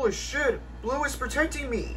Holy shit, Blue is protecting me.